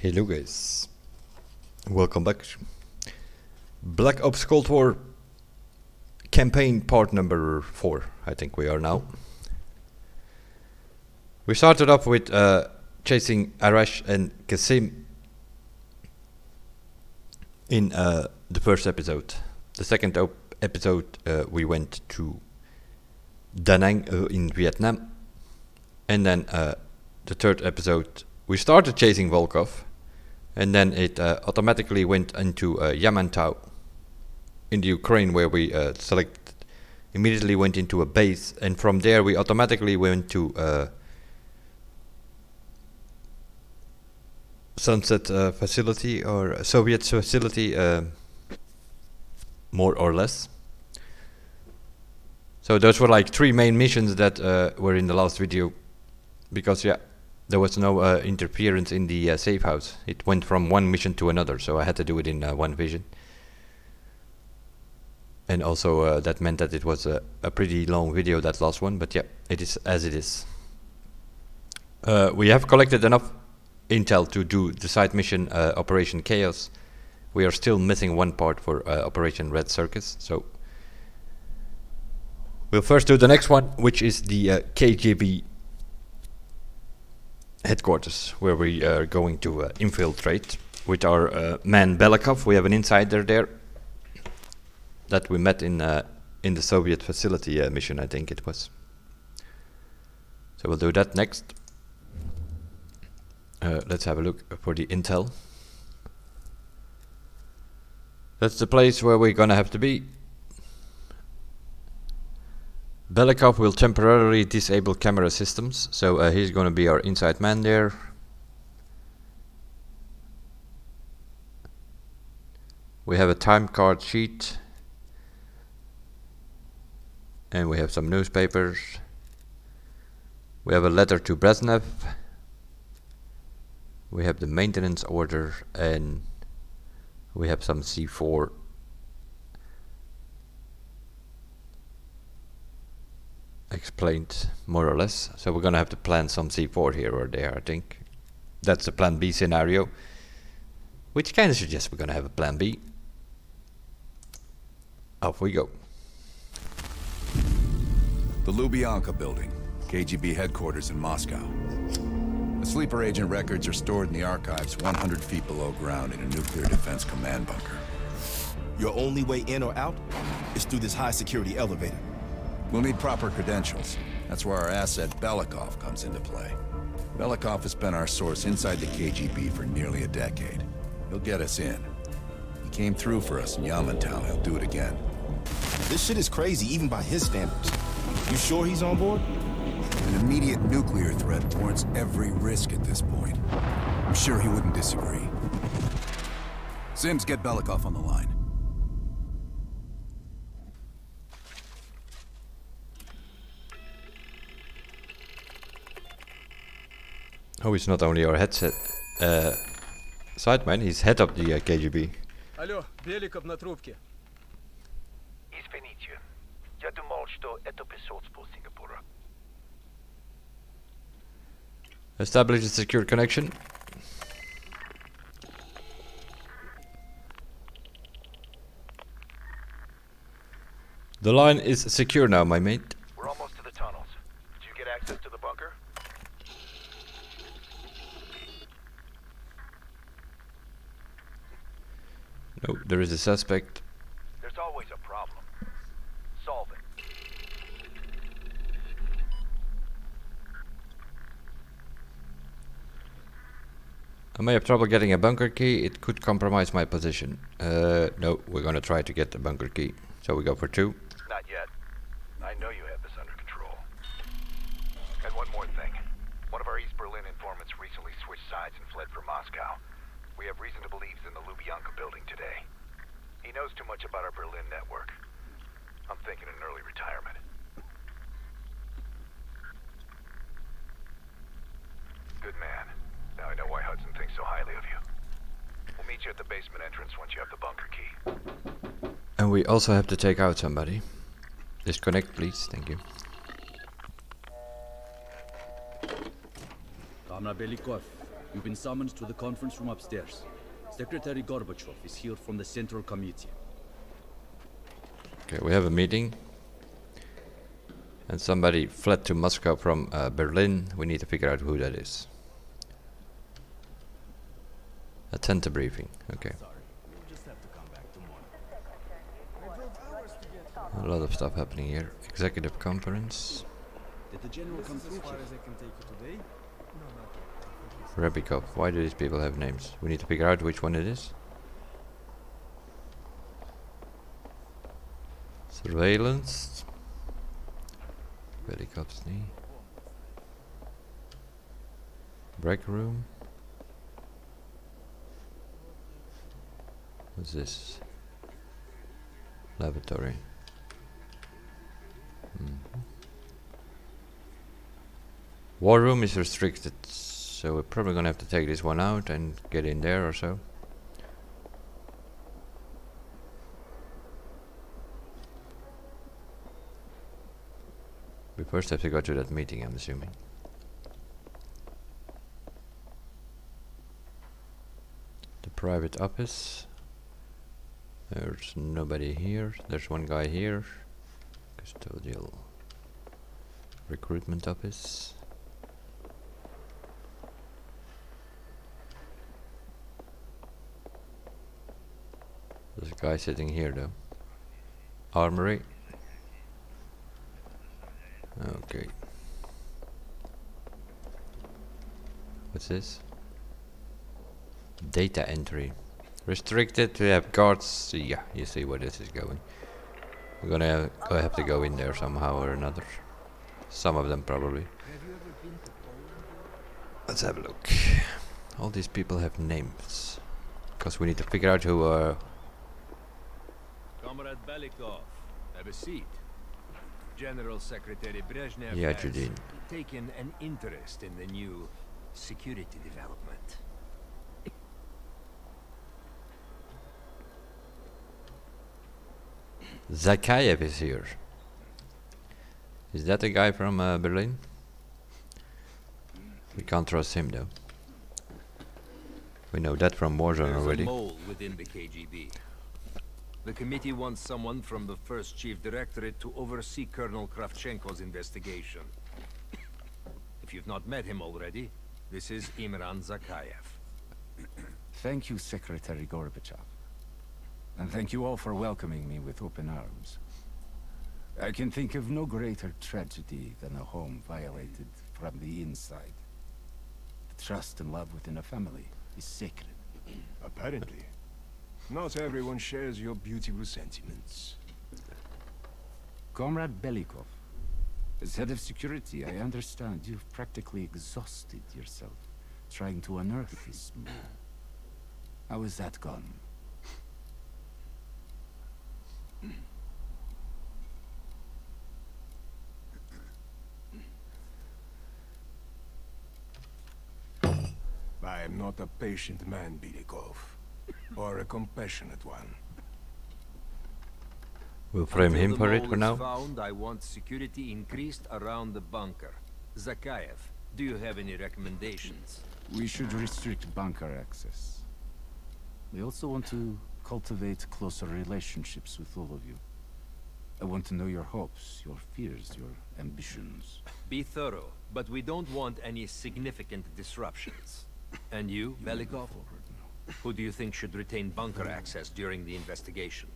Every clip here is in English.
Hello guys, welcome back. Black Ops Cold War campaign part number 4, I think we are now. We started off with uh, chasing Arash and Kasim in uh, the first episode. The second episode uh, we went to Da Nang uh, in Vietnam. And then uh, the third episode we started chasing Volkov and then it uh, automatically went into uh, Yamantau in the Ukraine where we uh, select immediately went into a base and from there we automatically went to Sunset uh, facility or Soviet facility uh, more or less. So those were like three main missions that uh, were in the last video because yeah there was no uh, interference in the uh, safe house. It went from one mission to another, so I had to do it in uh, one vision. And also uh, that meant that it was a, a pretty long video, that last one, but yeah, it is as it is. Uh, we have collected enough intel to do the side mission uh, Operation Chaos. We are still missing one part for Operation Red Circus, so we'll first do the next one, which is the KGB headquarters where we are going to uh, infiltrate with our uh, man Belikov. We have an insider there that we met in uh, in the Soviet facility uh, mission, I think it was. So we'll do that next. Uh, let's have a look for the intel. That's the place where we're gonna have to be. Belikov will temporarily disable camera systems, so uh, he's gonna be our inside man there. We have a time card sheet. And we have some newspapers. We have a letter to Brezhnev. We have the maintenance order and we have some C4 explained more or less. So we're gonna have to plan some C4 here or there, I think. That's the plan B scenario. Which kind of suggests we're gonna have a plan B. Off we go. The Lubyanka building, KGB headquarters in Moscow. The sleeper agent records are stored in the archives 100 feet below ground in a nuclear defense command bunker. Your only way in or out is through this high security elevator. We'll need proper credentials. That's where our asset Belikov comes into play. Belikov has been our source inside the KGB for nearly a decade. He'll get us in. He came through for us in Yamantau. He'll do it again. This shit is crazy, even by his standards. You sure he's on board? An immediate nuclear threat warrants every risk at this point. I'm sure he wouldn't disagree. Sims, get Belikov on the line. Oh, he's not only our headset uh, sideman, he's head of the uh, KGB. Алло, Беликов на трубке. Извините, я думал, что это посольство Сингапура. Establish a secure connection. The line is secure now, my mate. No, there is a suspect. There's always a problem. Solve it. I may have trouble getting a bunker key. It could compromise my position. Uh, no, we're gonna try to get the bunker key. So we go for two. Not yet. I know you have this under control. And one more thing. One of our East Berlin informants recently switched sides and fled for Moscow. We have reason to believe he's in the Lubyanka building today. He knows too much about our Berlin network. I'm thinking an early retirement. Good man. Now I know why Hudson thinks so highly of you. We'll meet you at the basement entrance once you have the bunker key. And we also have to take out somebody. Disconnect, please. Thank you. Comrade Belikov, you've been summoned to the conference room upstairs. Secretary Gorbachev is here from the Central Committee. Okay, we have a meeting. And somebody fled to Moscow from uh, Berlin. We need to figure out who that is. Attend the briefing. Okay. A lot of stuff happening here. Executive conference. Did the general come through here? Rebikov. Why do these people have names? We need to figure out which one it is. Surveillance. Belikov's knee. Break room. What's this? Laboratory. Mhm. War room is restricted, so we're probably gonna have to take this one out and get in there or so. We first have to go to that meeting, I'm assuming. The private office. There's nobody here. There's one guy here. Custodial recruitment office. There's a guy sitting here though. Armory. Okay. What's this? Data entry. Restricted to have guards. Yeah, you see where this is going. We're gonna have, to go in there somehow or another. Some of them probably. Let's have a look. All these people have names. Because we need to figure out who uh, Comrade Belikov, have a seat. General Secretary Brezhnev Yeah, has Judin. taken an interest in the new security development. Zakhaev is here. Is that a guy from uh, Berlin? We can't trust him though. We know that from Warzone There's already. A mole within the The committee wants someone from the first chief directorate to oversee Colonel Kravchenko's investigation. If you've not met him already, this is Imran Zakhaev. Thank you, Secretary Gorbachev. And thank you all for welcoming me with open arms. I can think of no greater tragedy than a home violated from the inside. The trust and love within a family is sacred. Apparently. Not everyone shares your beautiful sentiments. Comrade Belikov, as head of security, I understand you've practically exhausted yourself trying to unearth this man. How has that gone? I am not a patient man, Belikov. Or a compassionate one. We'll frame Until him for it for now. Found, I want security increased around the bunker. Zakhaev, do you have any recommendations? We should restrict bunker access. We also want to cultivate closer relationships with all of you. I want to know your hopes, your fears, your ambitions. Be thorough, but we don't want any significant disruptions. And you, Belikov? Who do you think should retain bunker access during the investigation?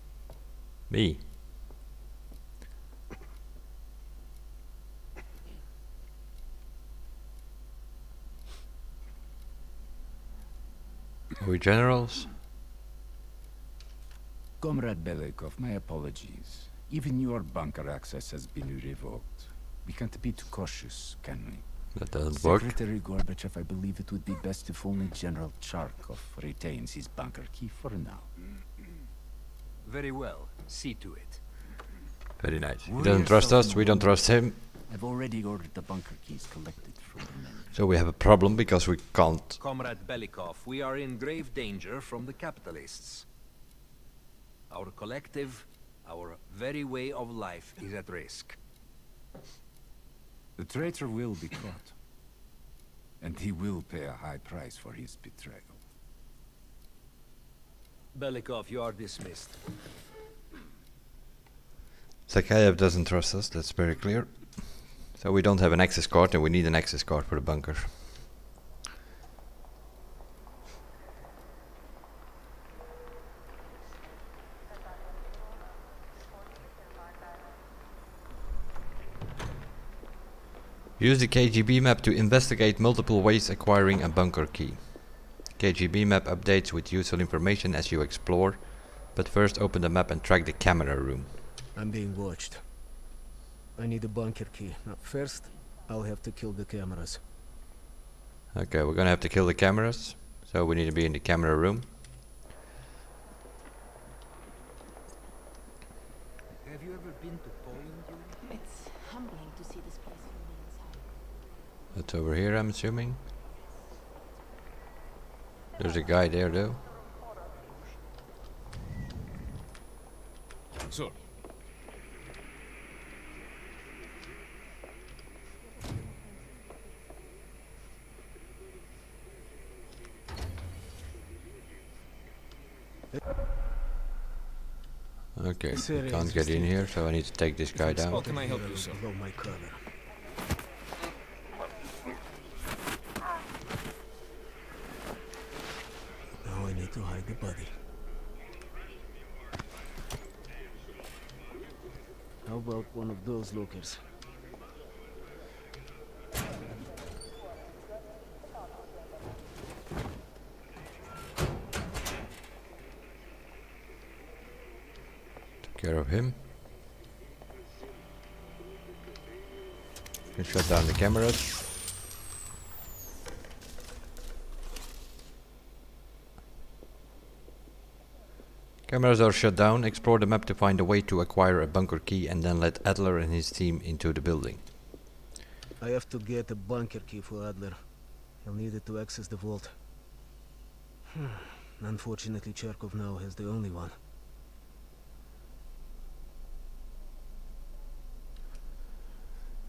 Me. Are we generals? Comrade Belikov, my apologies. Even your bunker access has been revoked. We can't be too cautious, can we? That doesn't work. Secretary Gorbachev, I believe it would be best if only General Charkov retains his bunker key for now. Very well. See to it. Very nice. He doesn't trust us, we don't trust him. I've already ordered the bunker keys collected from the men. So we have a problem because we can't. Comrade Belikov, we are in grave danger from the capitalists. Our collective, our very way of life is at risk. The traitor will be caught. And he will pay a high price for his betrayal. Belikov, you are dismissed. Zakhaev doesn't trust us, that's very clear. So we don't have an access card and we need an access card for the bunker. Use the KGB map to investigate multiple ways acquiring a bunker key. KGB map updates with useful information as you explore, but first open the map and track the camera room. I'm being watched. I need a bunker key. Now, first, I'll have to kill the cameras. Okay, we're gonna have to kill the cameras, so we need to be in the camera room. Have you ever been to Poland, Yuri? It's humbling to see this place from the inside. That's over here, I'm assuming. There's a guy there, though. Sir, Okay, This can't get in here, so I need to take this guy down. how can I help you, sir? Blow my cover. Now I need to hide the body. How about one of those lockers? Took care of him. Can shut down the cameras. Cameras are shut down. Explore the map to find a way to acquire a bunker key and then let Adler and his team into the building. I have to get a bunker key for Adler. He'll need it to access the vault. Hmm. Unfortunately, Charkov now has the only one.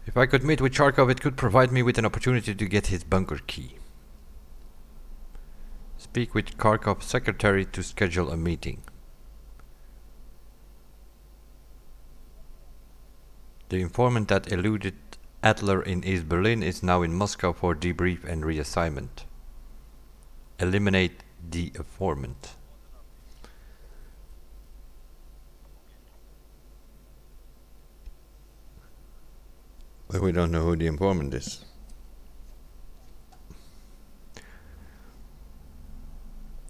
If I could meet with Charkov, it could provide me with an opportunity to get his bunker key. Speak with Charkov's secretary to schedule a meeting. The informant that eluded Adler in East Berlin is now in Moscow for debrief and reassignment. Eliminate the informant. But we don't know who the informant is.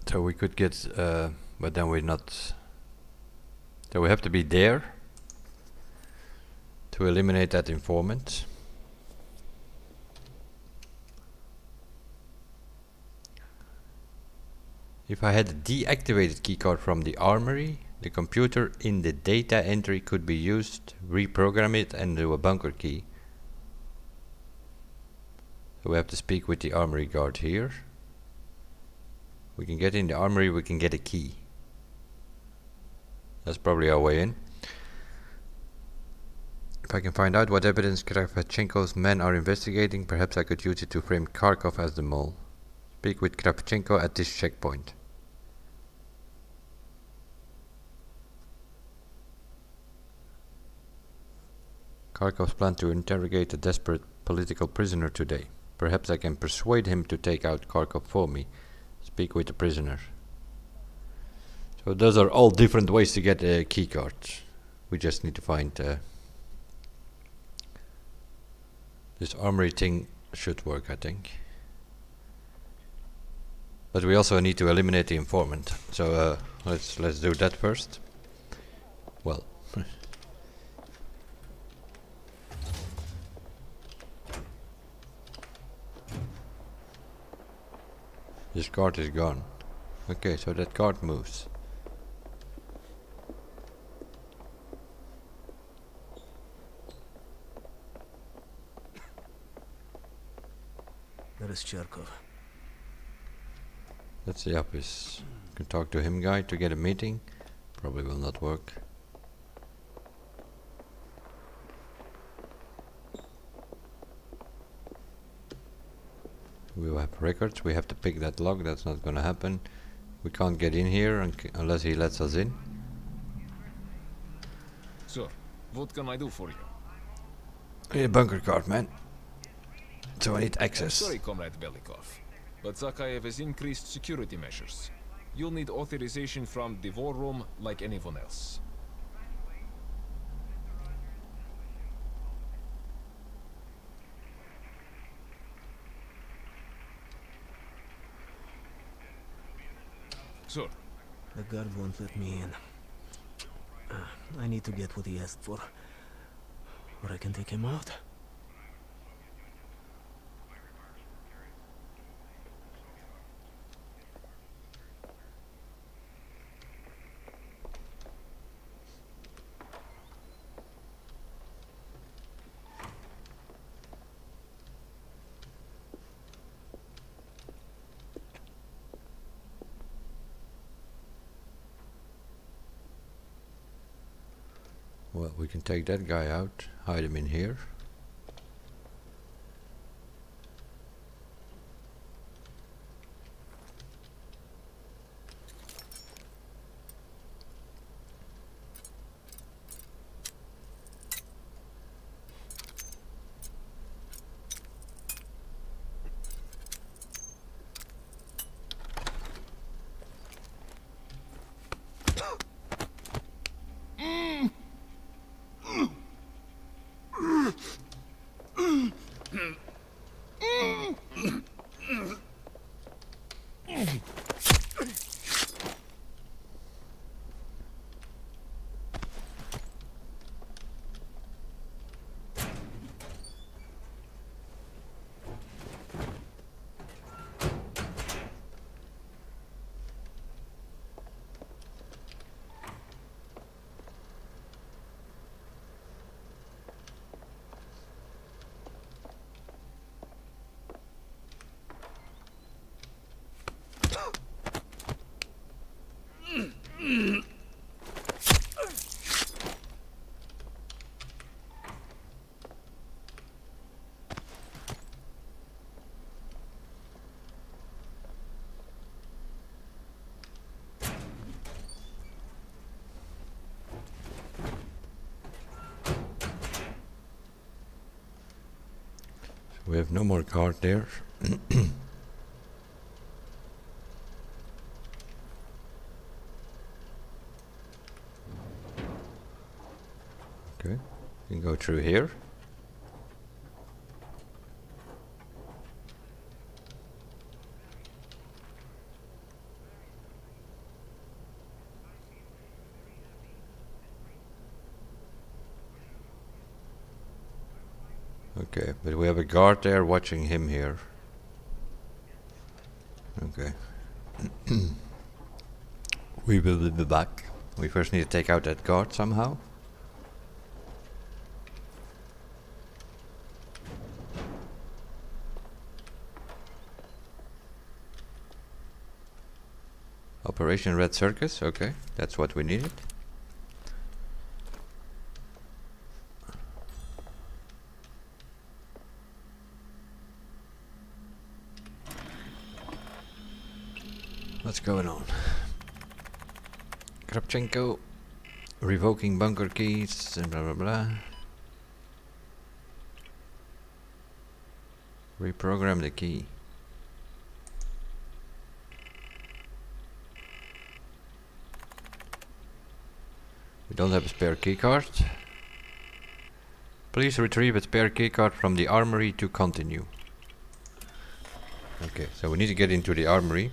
So we could get, uh, but then we're not. So we have to be there to eliminate that informant. If I had a deactivated keycard from the armory, the computer in the data entry could be used, reprogram it and do a bunker key. So we have to speak with the armory guard here. We can get in the armory, we can get a key. That's probably our way in. If I can find out what evidence Kravchenko's men are investigating, perhaps I could use it to frame Charkov as the mole. Speak with Kravchenko at this checkpoint. Charkov's plan to interrogate a desperate political prisoner today. Perhaps I can persuade him to take out Charkov for me. Speak with the prisoner. So those are all different ways to get a keycard. We just need to find uh, this armory thing should work, I think. But we also need to eliminate the informant. So uh, let's let's do that first. Well. This card is gone. Okay, so that card moves. That is Charkov. That's the office. Can talk to him guy to get a meeting. Probably will not work. we have records. We have to pick that lock. That's not gonna happen. We can't get in here unless he lets us in. Sir, what can I do for you? I need a bunker card, man. So I need I'm access. sorry, Comrade Belikov, but Zakhaev has increased security measures. You'll need authorization from the war room like anyone else. Sir, The guard won't let me in. Uh, I need to get what he asked for. Or I can take him out. Take that guy out, hide him in here. Hmm. We have no more guard there. okay, you can go through here. Okay, but we have a guard there watching him here. Okay. we will be back. We first need to take out that guard somehow. Operation Red Circus, okay, that's what we needed. Going on? Kravchenko revoking bunker keys and blah blah blah. Reprogram the key. We don't have a spare keycard. Please retrieve a spare keycard from the armory to continue. Okay, so we need to get into the armory,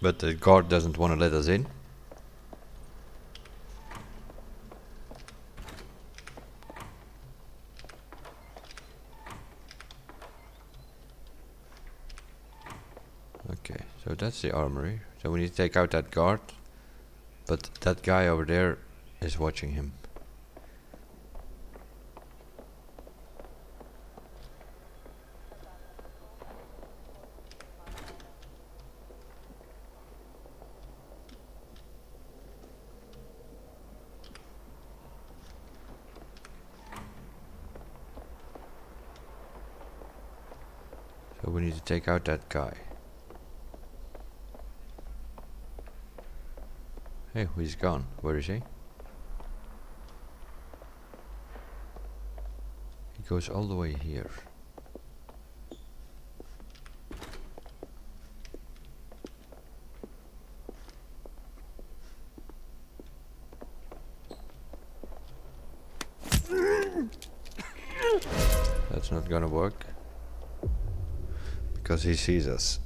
but uh, the guard doesn't want to let us in. Okay, so that's the armory. So we need to take out that guard, but that guy over there is watching him. Take out that guy. Hey, he's gone. Where is he? He goes all the way here. Because he sees us.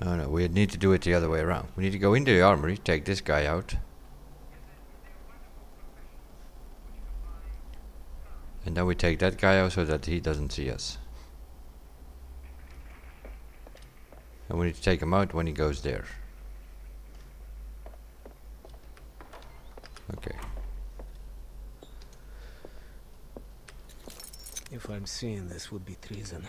Oh no, we need to do it the other way around. We need to go into the armory, take this guy out. And then we take that guy out so that he doesn't see us. And we need to take him out when he goes there. Okay. If I'm seeing this would be treason.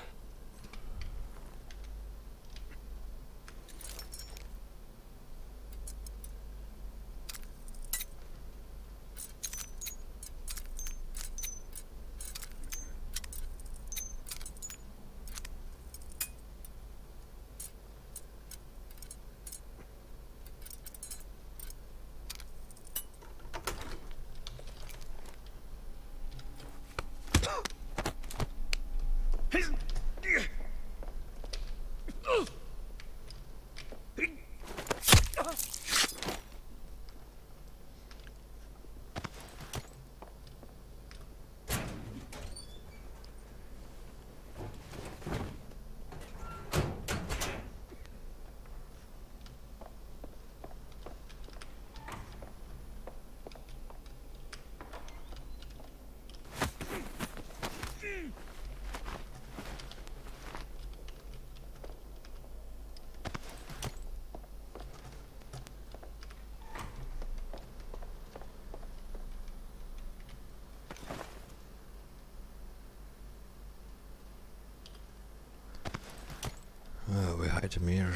We hide him here.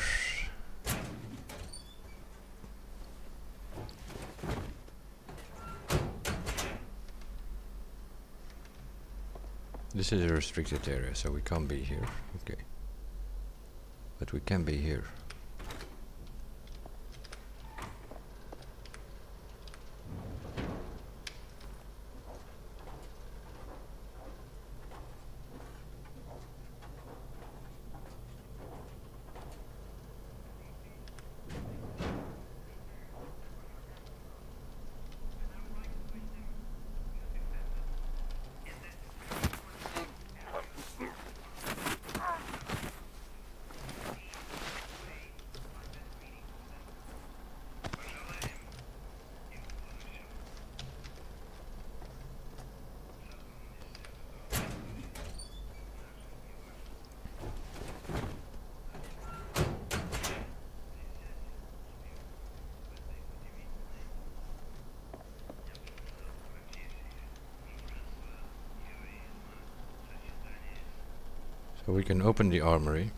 This is a restricted area, so we can't be here. Okay. But we can be here. So we can open the armory.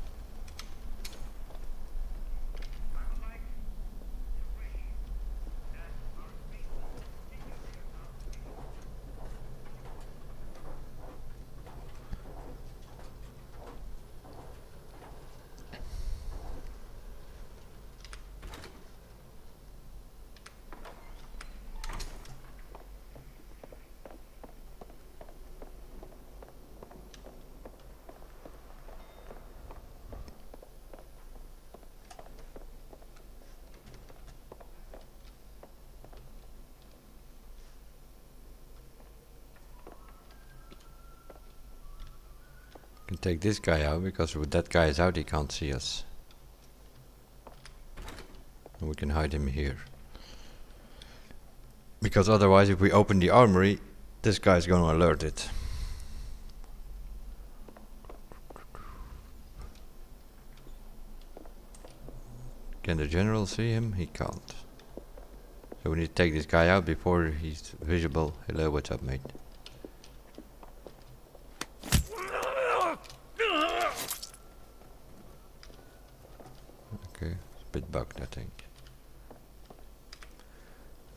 Take this guy out because with that guy is out he can't see us. And we can hide him here. Because otherwise if we open the armory, this guy's gonna alert it. Can the general see him? He can't. So we need to take this guy out before he's visible. Hello, what's up mate? Okay, it's a bit bugged, I think.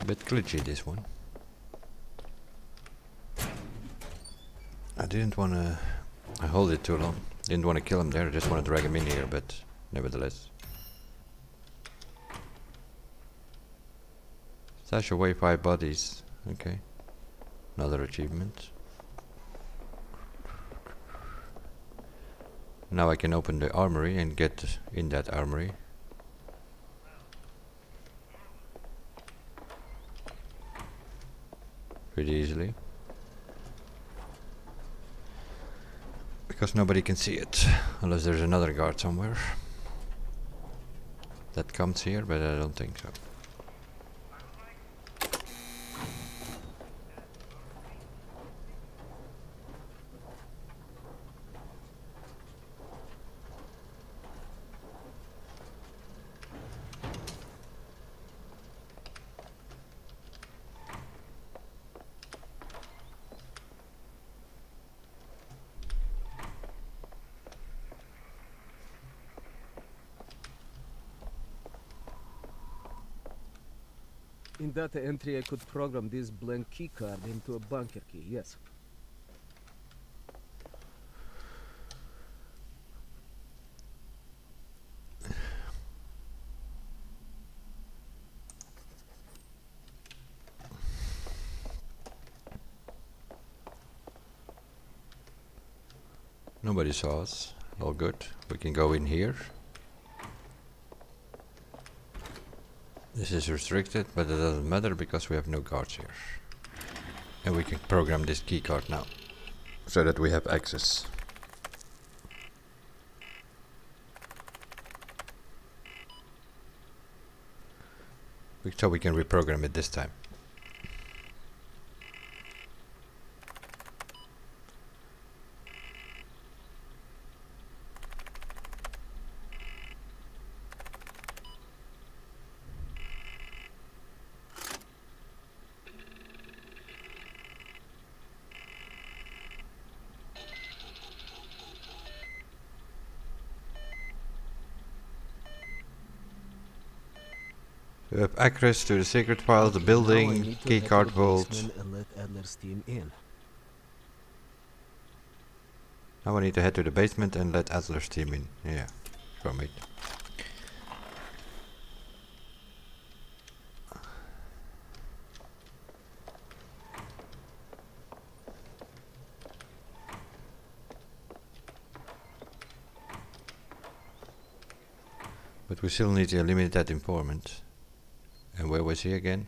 bit glitchy this one. I didn't want to I hold it too long. Didn't want to kill him there, I just want to drag him in here, but nevertheless. Stash away five bodies. Okay. Another achievement. Now I can open the armory and get in that armory. Pretty easily. Because nobody can see it, unless there's another guard somewhere. That comes here, but I don't think so. Data entry, I could program this blank keycard into a bunker key, yes. Nobody saw us. All good. We can go in here. This is restricted, but it doesn't matter because we have no guards here. And we can program this keycard now. So that we have access. We- So we can reprogram it this time. Access to the secret files, the building, keycard vault. basement And let Adler's team in. Now I need to head to the basement and let Adler's team in. Yeah, sure mate. But we still need to eliminate that informant. And where was he again?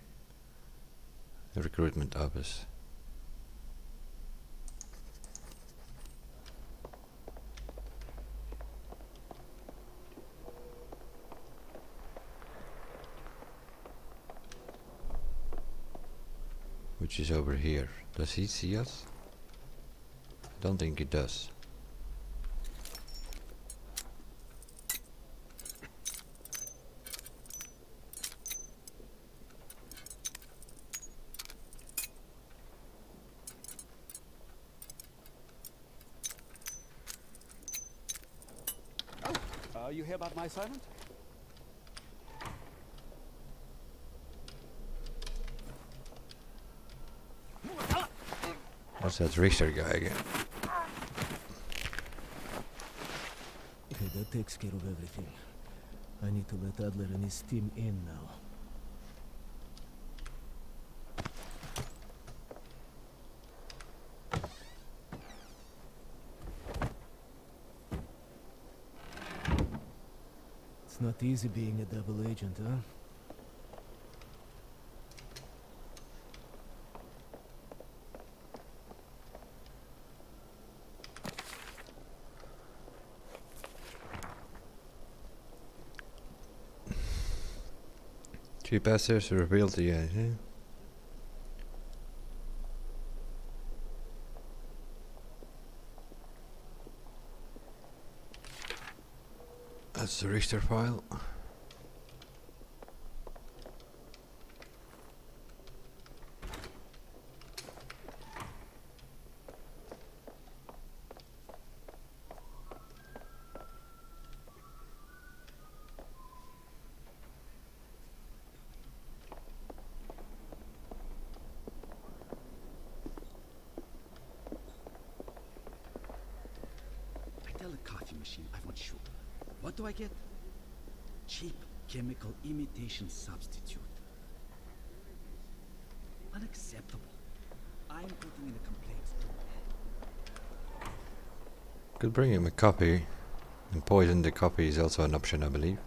The recruitment office. Which is over here. Does he see us? I don't think he does. Uh, you hear about my assignment? That's that Richter guy again. Okay, that takes care of everything. I need to let Adler and his team in now. Not easy being a double agent, huh? Cheap assets revealed the eh? I tell the coffee machine, I want sugar. What do I get? Cheap chemical imitation substitute. Unacceptable. I'm putting in a complaint. Could bring him a copy. And poison the copy is also an option, I believe.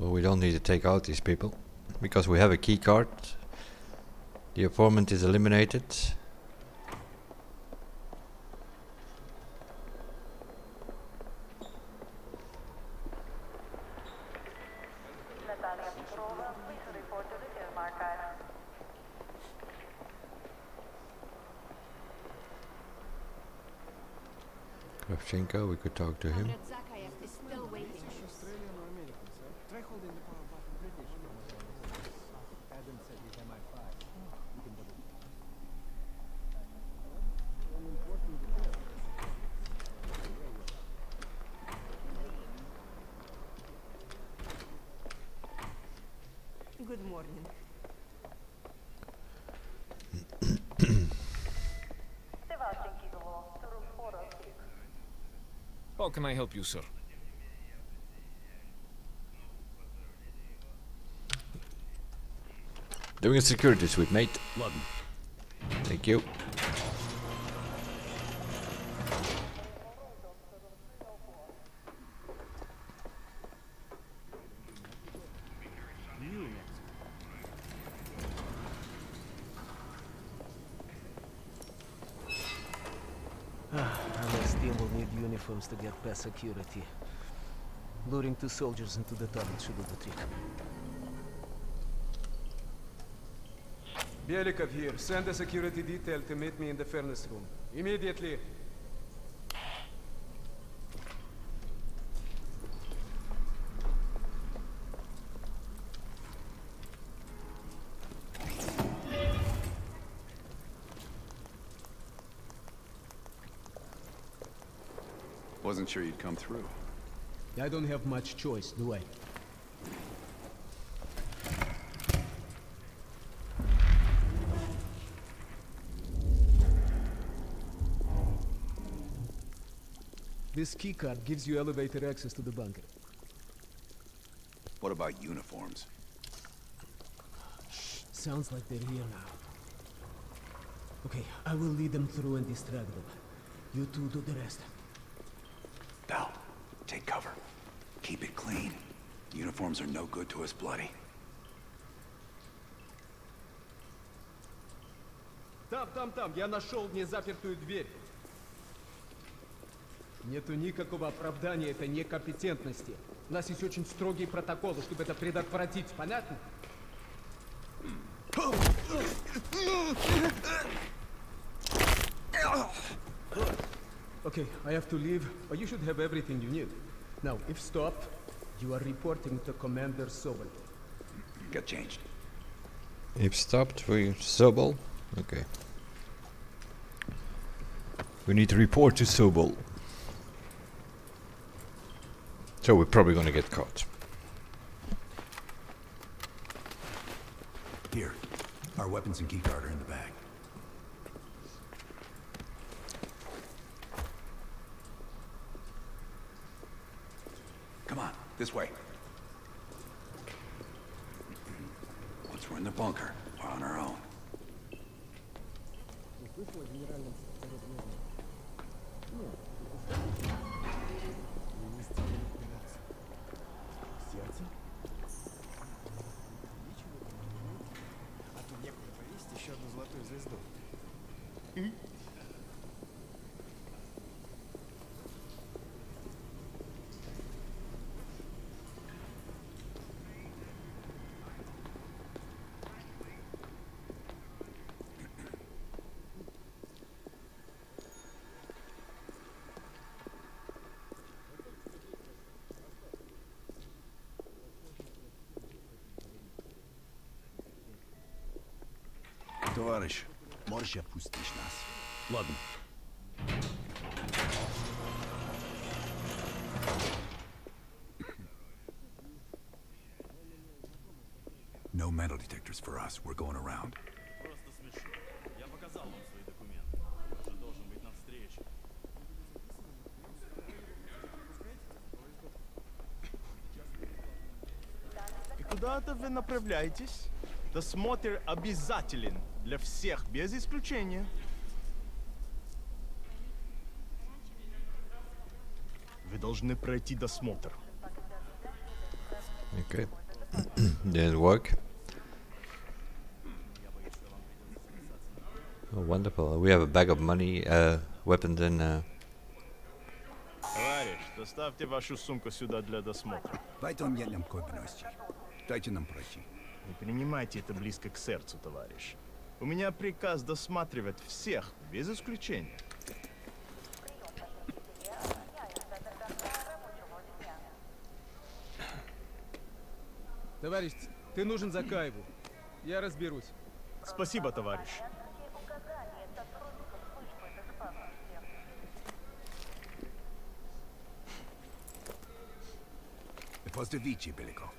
But we don't need to take out these people. Because we have a key card. The informant is eliminated. We could talk to him. Comrade Zakhaev is still waiting. Good morning. Sebastian Kizelo, to room 406. How can I help you, sir? doing a security sweep, mate. London. Thank you. Ah, Our team will need uniforms to get past security. Luring two soldiers into the tunnel should do the trick. Belikov here. Send a security detail to meet me in the furnace room. Immediately. Wasn't sure you'd come through. I don't have much choice, do I? This keycard gives you elevator access to the bunker. What about uniforms? Sounds like they're here now. Okay, I will lead them through and distract them. You two do the rest. Bell, take cover. Keep it clean. Uniforms are no good to us bloody. Там, там, там. Я нашел незапертую дверь. Нету никакого оправдания этой некомпетентности. У нас есть очень строгие протоколы, чтобы это предотвратить. Понятно? Okay, I have to leave, but you should have everything you need. Now, if stopped, you are reporting to Commander Sobol. Get changed. If stopped, we Sobol. Okay. We need to report to Sobol. So we're probably gonna get caught. Here. Our weapons and keycard are in the bag. Come on, this way. Once we're in the bunker, Пустишь нас. Ладно. No metal detectors for us. We're going around. Просто смешно. Я показал вам свои документы. Он должен быть на встрече. И куда-то вы направляетесь? Досмотр обязателен для всех, без исключения. Вы должны пройти досмотр. Okay. Didn't work. Oh, wonderful. We have a bag of money, uh, weapons, and uh, Товарищ, доставьте вашу сумку сюда для досмотра. Дайте нам пройти. Не принимайте это близко к сердцу, товарищ. У меня приказ досматривать всех, без исключения. Товарищ, ты нужен Закаеву. Я разберусь. Спасибо, товарищ. Поздравите, Беляков.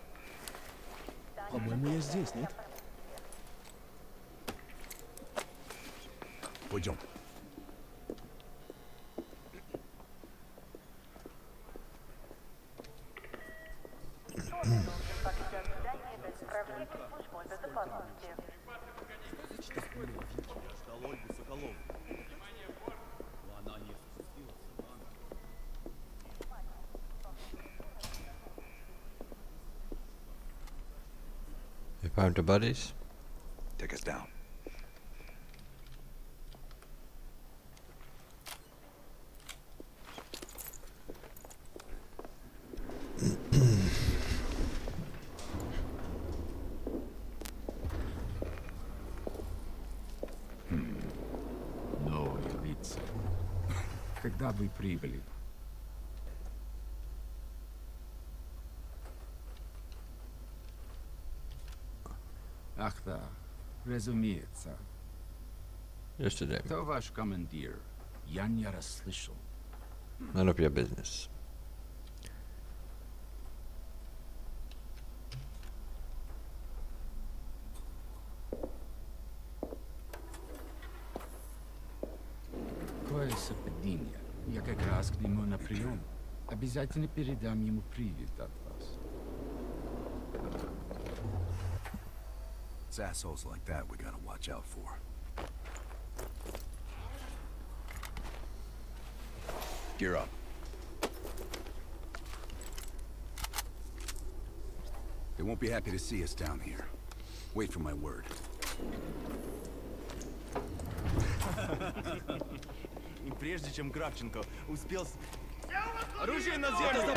По-моему, я здесь, нет? podium. You found the buddies? Take us down. прибыли? Ах да, разумеется. Yesterday. Кто ваш командир? Я не расслышал. None of your business. Какое Обязательно передам ему привет от вас. It's assholes like that we gotta watch out for. Gear up. They won't be happy to see us down here. Wait for my word. И прежде чем Кравченко успел... Оружие на землю! Это за...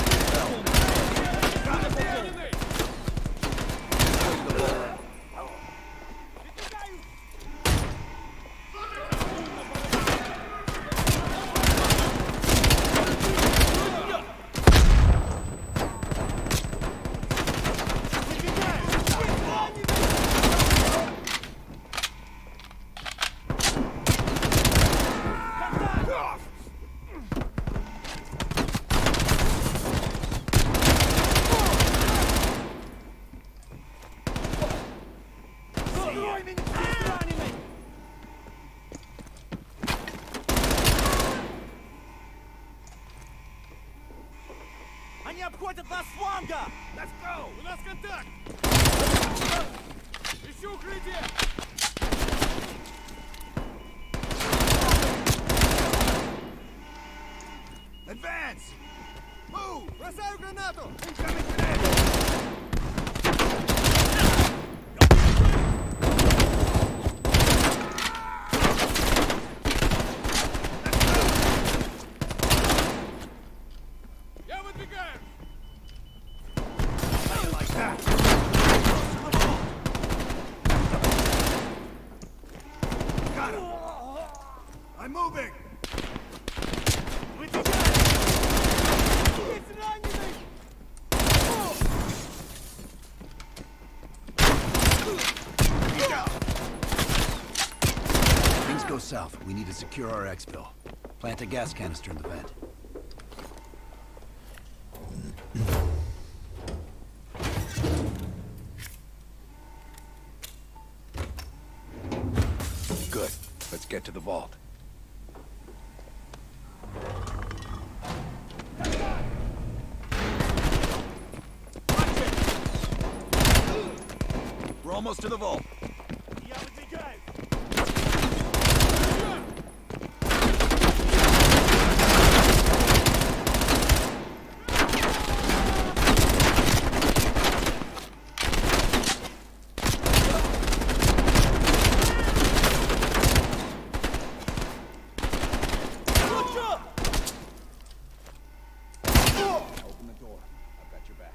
need to secure our exfil. Plant a gas canister in the vent. Good. Let's get to the vault. almost to the vault. Open the door. I've got your back.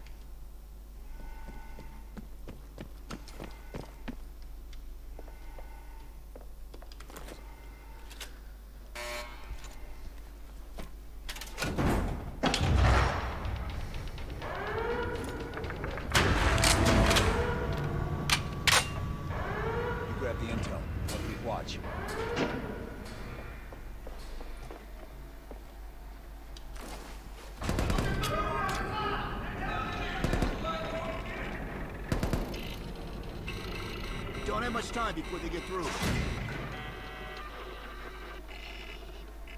You grab the intel. I'll keep watch. Don't have much time before they get through.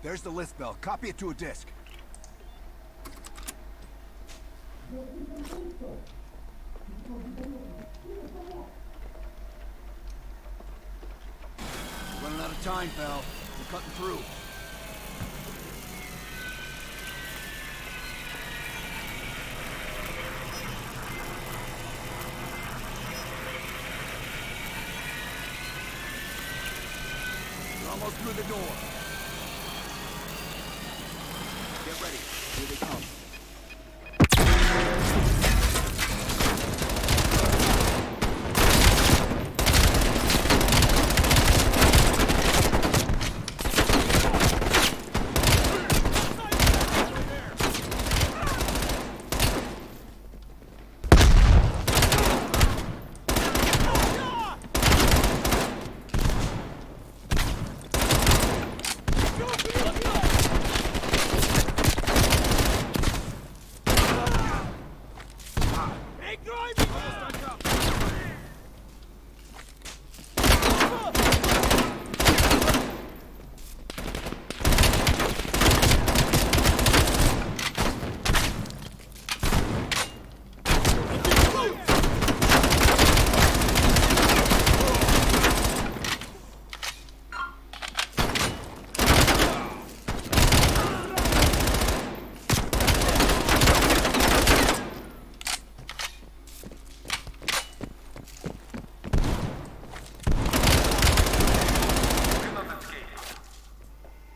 There's the list bell. Copy it to a disk. Running out of time, pal. We're cutting through. You're almost through the door. Get ready. Here they come.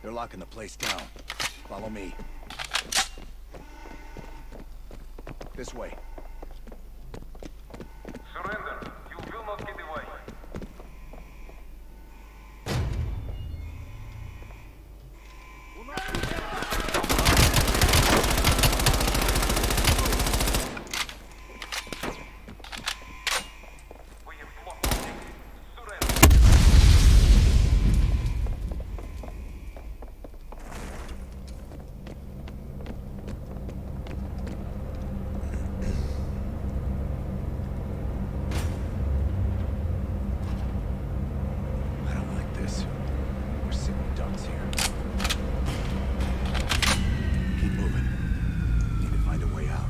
They're locking the place down. Follow me. This way. Surrender. You will not get away. We have blocked the exit. Surrender. I don't like this. We're sitting ducks here. Keep moving. Need to find a way out.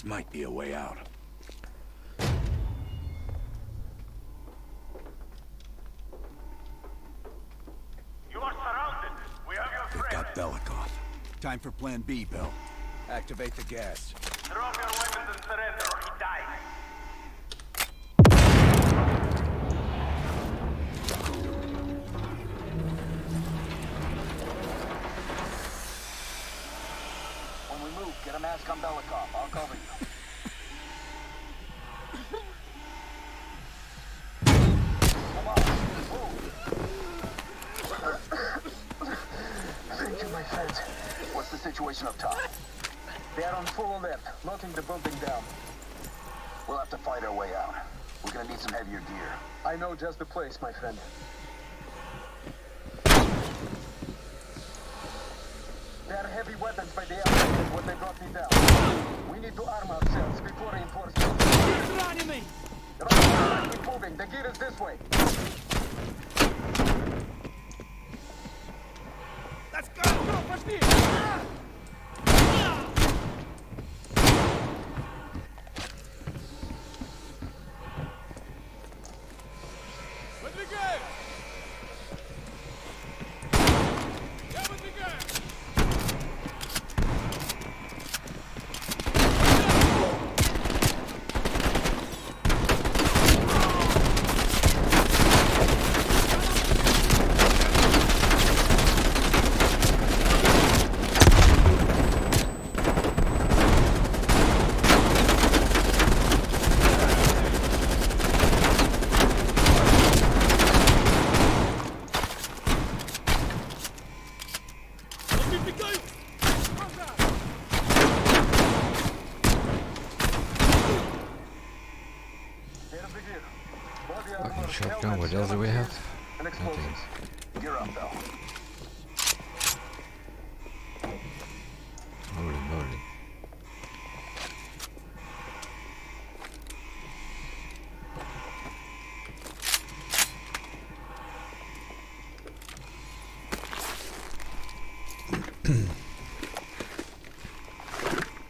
This might be a way out. You are surrounded. We have your They've friend. got Belikov. Time for Plan B, Bill. Activate the gas. Drop your weapons and surrender or he dies. full lift, locking the building down. We'll have to fight our way out. We're gonna need some heavier gear. I know just the place, my friend. Their heavy weapons by the air when they brought me down. We need to arm ourselves before reinforcements. There's an enemy! Right, keep moving. The gear is this way. Let's go! Go, first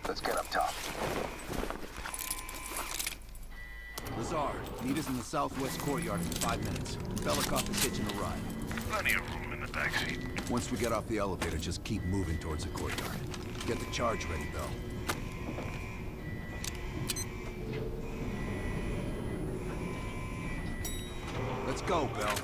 Let's get up top. Lazar, meet us in the southwest courtyard in five minutes. Belikov is hitching a ride. Plenty of room in the backseat. Once we get off the elevator, just keep moving towards the courtyard. Get the charge ready, Bell. Let's go, Bell.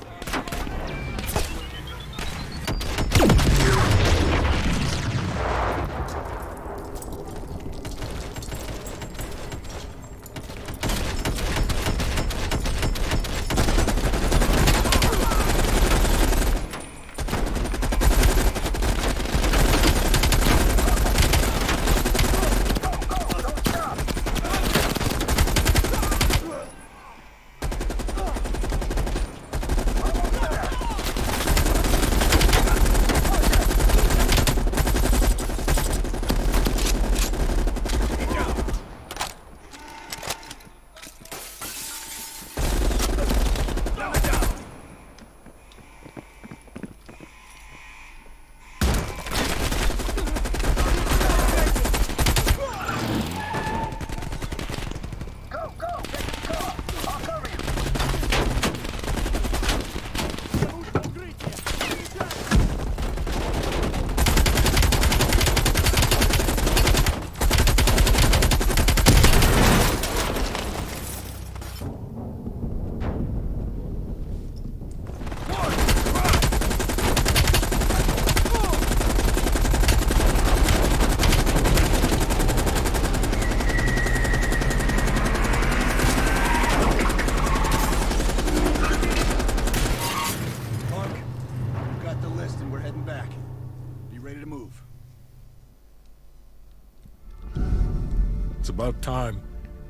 About time.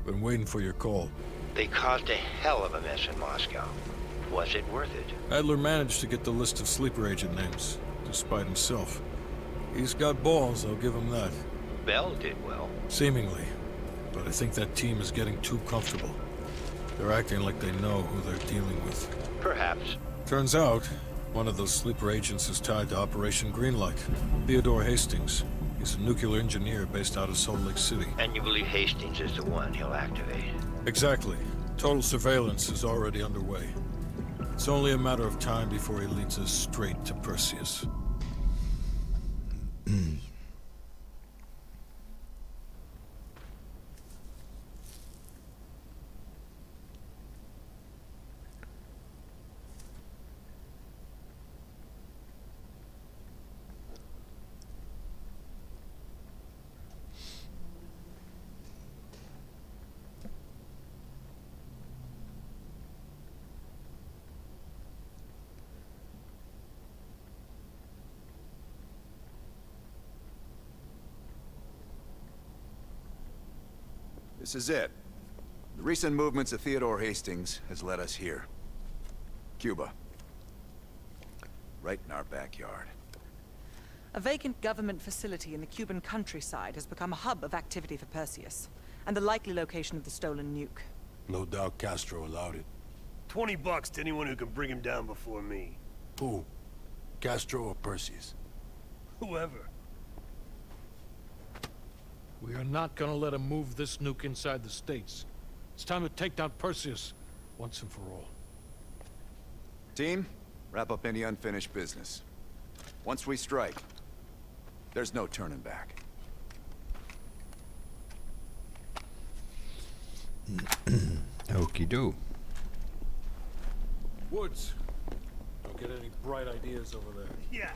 Been waiting for your call. They caused a hell of a mess in Moscow. Was it worth it? Adler managed to get the list of sleeper agent names, despite himself. He's got balls, I'll give him that. Bell did well. Seemingly. But I think that team is getting too comfortable. They're acting like they know who they're dealing with. Perhaps. Turns out, one of those sleeper agents is tied to Operation Greenlight. Theodore Hastings. He's a nuclear engineer based out of Salt Lake City. And you believe Hastings is the one he'll activate? Exactly. Total surveillance is already underway. It's only a matter of time before he leads us straight to Perseus. This is it. The recent movements of Theodore Hastings has led us here. Cuba. Right in our backyard. A vacant government facility in the Cuban countryside has become a hub of activity for Perseus, and the likely location of the stolen nuke. No doubt Castro allowed it. Twenty bucks to anyone who can bring him down before me. Who? Castro or Perseus? Whoever. We are not gonna let him move this nuke inside the States. It's time to take down Perseus, once and for all. Team, wrap up any unfinished business. Once we strike, there's no turning back. Okie do. Woods. Don't get any bright ideas over there. Yeah,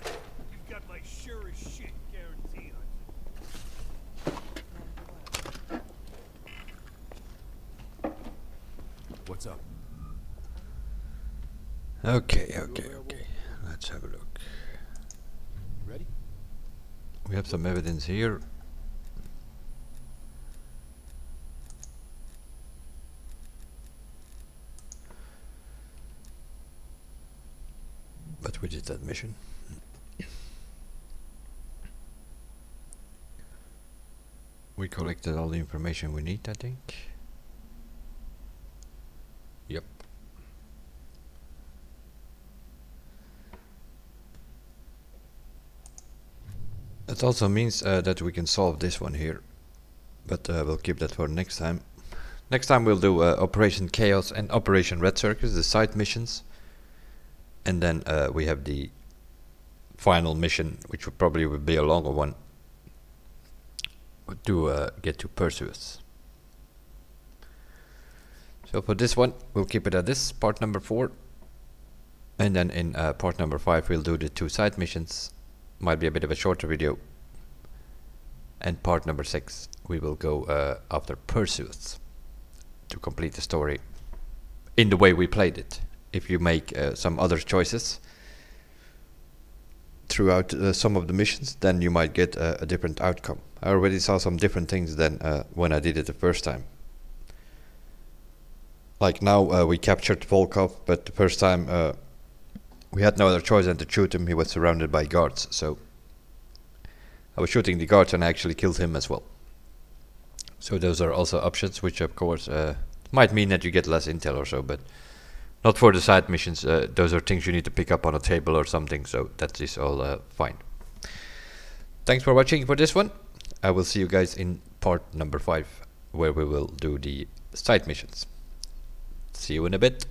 you've got my sure as shit guarantee on What's up? Okay, okay, okay. Let's have a look. Ready? We have some evidence here. But which is that mission? we collected all the information we need, I think. That also means uh, that we can solve this one here. But uh, we'll keep that for next time. Next time we'll do uh, Operation Chaos and Operation Red Circus, the side missions. And then uh, we have the final mission, which will probably will be a longer one, to uh, get to Perseus. So for this one, we'll keep it at this, part number 4. And then in uh, part number 5, we'll do the two side missions. Might be a bit of a shorter video. And part number 6, we will go uh, after Perseus to complete the story in the way we played it. If you make uh, some other choices throughout uh, some of the missions, then you might get a, a different outcome. I already saw some different things than uh, when I did it the first time. Like now uh, we captured Volkov, but the first time uh, we had no other choice than to shoot him. He was surrounded by guards, so I was shooting the guards and I actually killed him as well. So those are also options, which of course uh, might mean that you get less intel or so, but not for the side missions. Uh, those are things you need to pick up on a table or something, so that is all uh, fine. Thanks for watching for this one. I will see you guys in part number 5, where we will do the side missions. See you in a bit.